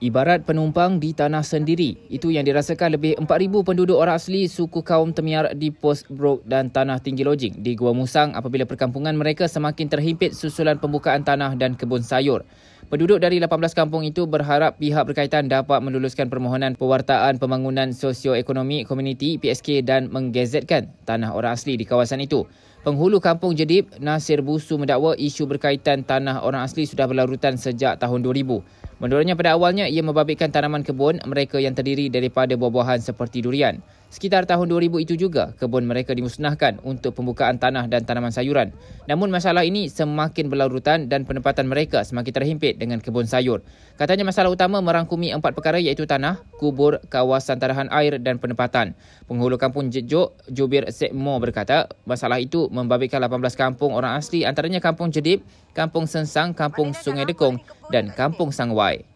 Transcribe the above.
Ibarat penumpang di tanah sendiri, itu yang dirasakan lebih 4,000 penduduk orang asli suku kaum Temiar di Pos Brok dan Tanah Tinggi Lojing di Gua Musang apabila perkampungan mereka semakin terhimpit susulan pembukaan tanah dan kebun sayur. Penduduk dari 18 kampung itu berharap pihak berkaitan dapat meluluskan permohonan pewartaan pembangunan sosioekonomi komuniti PSK dan menggezetkan tanah orang asli di kawasan itu. Penghulu Kampung Jedip, Nasir Busu mendakwa isu berkaitan tanah orang asli sudah berlarutan sejak tahun 2000. Menurutnya pada awalnya ia membabitkan tanaman kebun mereka yang terdiri daripada buah-buahan seperti durian. Sekitar tahun 2000 itu juga kebun mereka dimusnahkan untuk pembukaan tanah dan tanaman sayuran. Namun masalah ini semakin berlarutan dan penempatan mereka semakin terhimpit dengan kebun sayur. Katanya masalah utama merangkumi empat perkara iaitu tanah, kubur, kawasan tarahan air dan penempatan. Penghulu kampung Jejok, Jubir Sekmo berkata masalah itu membabitkan 18 kampung orang asli antaranya Kampung Jedip, Kampung Sensang, Kampung Sungai Dekong dan Kampung Sangwai.